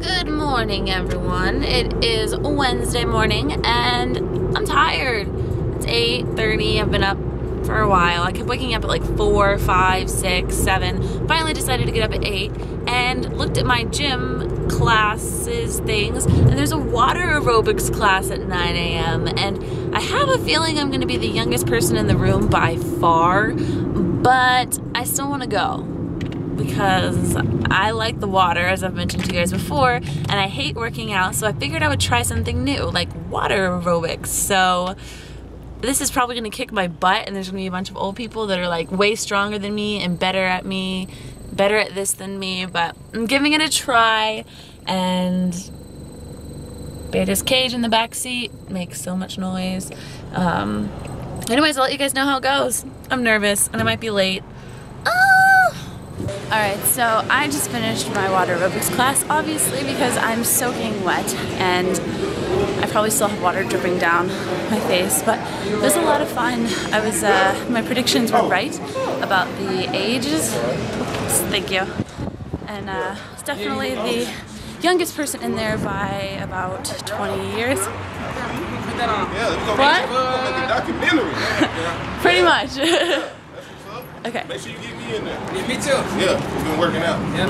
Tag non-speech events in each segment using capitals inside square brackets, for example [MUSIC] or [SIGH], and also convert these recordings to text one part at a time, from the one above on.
Good morning, everyone. It is Wednesday morning, and I'm tired. It's 8.30. I've been up for a while. I kept waking up at like 4, 5, 6, 7. Finally decided to get up at 8 and looked at my gym classes things, and there's a water aerobics class at 9 a.m. And I have a feeling I'm going to be the youngest person in the room by far, but I still want to go because I like the water, as I've mentioned to you guys before, and I hate working out, so I figured I would try something new, like water aerobics. So this is probably gonna kick my butt, and there's gonna be a bunch of old people that are like way stronger than me and better at me, better at this than me, but I'm giving it a try, and Beta's cage in the back seat makes so much noise. Um, anyways, I'll let you guys know how it goes. I'm nervous, and I might be late. Alright, so I just finished my water aerobics class, obviously because I'm soaking wet and I probably still have water dripping down my face, but it was a lot of fun. I was, uh, my predictions were right about the ages. Thank you. And uh, it's definitely the youngest person in there by about 20 years. What? [LAUGHS] Pretty much. [LAUGHS] Okay. Make sure you get me in there. Yeah, me too. Yeah, we've been working out. Yeah.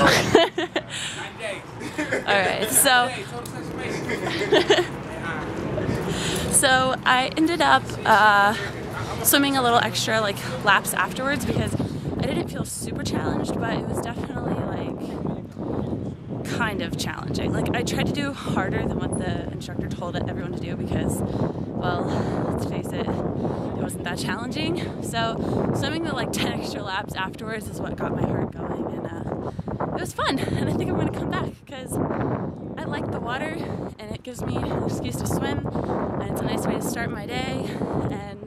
All right, [LAUGHS] so [LAUGHS] so I ended up uh, swimming a little extra like laps afterwards because I didn't feel super challenged, but it was definitely like kind of challenging. Like I tried to do harder than what the instructor told everyone to do because, well, let's face it, it wasn't that challenging. So swimming the like [LAUGHS] 10 extra laps afterwards is what got my heart going and uh, it was fun. [LAUGHS] And I think I'm gonna come back because I like the water and it gives me an excuse to swim and it's a nice way to start my day and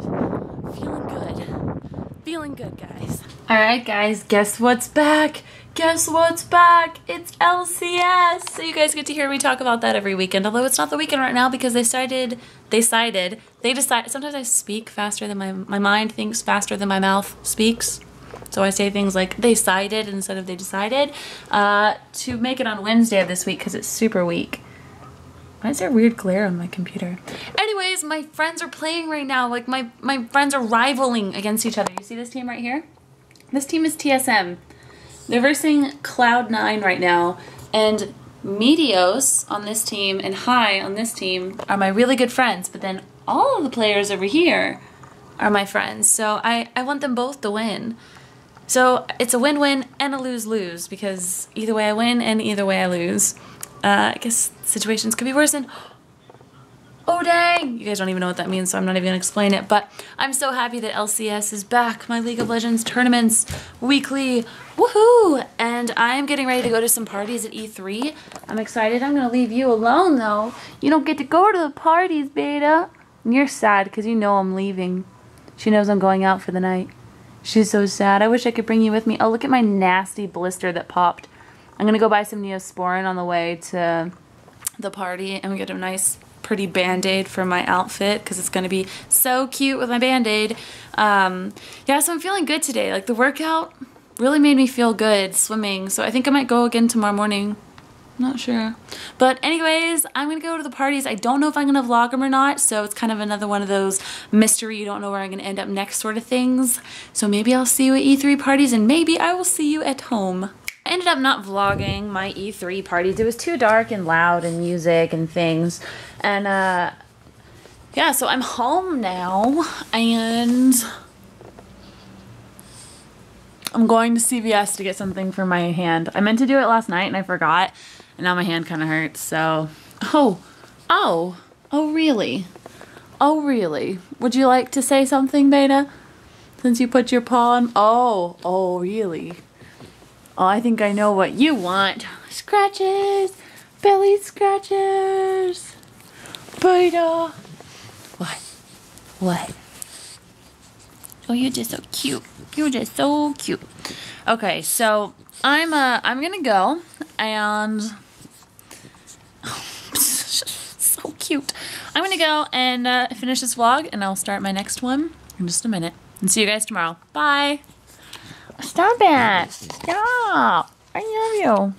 feeling good. Feeling good, guys. Alright, guys, guess what's back? Guess what's back? It's LCS! So you guys get to hear me talk about that every weekend, although it's not the weekend right now because they decided, they decided, they decided, sometimes I speak faster than my, my mind thinks faster than my mouth speaks. So I say things like they decided instead of they decided uh, to make it on Wednesday of this week because it's super weak. Why is there weird glare on my computer? Anyways, my friends are playing right now. Like my, my friends are rivaling against each other. You see this team right here? This team is TSM. They're versing Cloud9 right now. And Meteos on this team and Hai on this team are my really good friends. But then all of the players over here are my friends. So I, I want them both to win. So it's a win-win and a lose-lose because either way I win and either way I lose. Uh, I guess situations could be worse than oh dang! You guys don't even know what that means so I'm not even to explain it. But I'm so happy that LCS is back. My League of Legends tournaments weekly. Woohoo! And I'm getting ready to go to some parties at E3. I'm excited. I'm to leave you alone though. You don't get to go to the parties, Beta. And you're sad because you know I'm leaving. She knows I'm going out for the night. She's so sad. I wish I could bring you with me. Oh, look at my nasty blister that popped. I'm to go buy some Neosporin on the way to the party and get a nice pretty band-aid for my outfit because it's going to be so cute with my band-aid. Um, yeah, so I'm feeling good today. Like the workout really made me feel good swimming. So I think I might go again tomorrow morning. Not sure. But anyways, I'm going to go to the parties. I don't know if I'm going to vlog them or not, so it's kind of another one of those mystery, you don't know where I'm going to end up next sort of things. So maybe I'll see you at E3 parties and maybe I will see you at home. I ended up not vlogging my E3 parties. It was too dark and loud and music and things. And uh, yeah, so I'm home now and I'm going to CVS to get something for my hand. I meant to do it last night and I forgot. And now my hand kind of hurts, so... Oh, oh, oh really? Oh really? Would you like to say something, Beta? Since you put your paw on... Oh, oh really? Oh, I think I know what you want. Scratches! Belly scratches! Beta! What? What? Oh, you're just so cute. You're just so cute. Okay, so I'm uh I'm gonna go and [LAUGHS] so cute. I'm gonna go and uh, finish this vlog and I'll start my next one in just a minute. And see you guys tomorrow. Bye. Stop it. Stop. I love you.